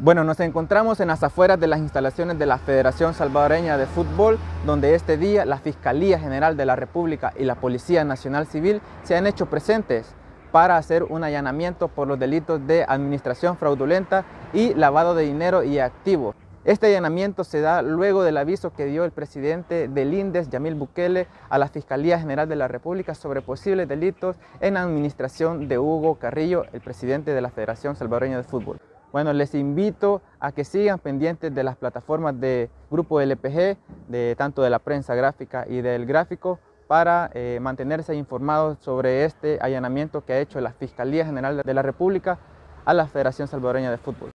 Bueno, nos encontramos en las afueras de las instalaciones de la Federación Salvadoreña de Fútbol, donde este día la Fiscalía General de la República y la Policía Nacional Civil se han hecho presentes para hacer un allanamiento por los delitos de administración fraudulenta y lavado de dinero y activos. Este allanamiento se da luego del aviso que dio el presidente del INDES, Yamil Bukele, a la Fiscalía General de la República sobre posibles delitos en administración de Hugo Carrillo, el presidente de la Federación Salvadoreña de Fútbol. Bueno, les invito a que sigan pendientes de las plataformas de Grupo LPG, de tanto de la prensa gráfica y del gráfico, para eh, mantenerse informados sobre este allanamiento que ha hecho la Fiscalía General de la República a la Federación Salvadoreña de Fútbol.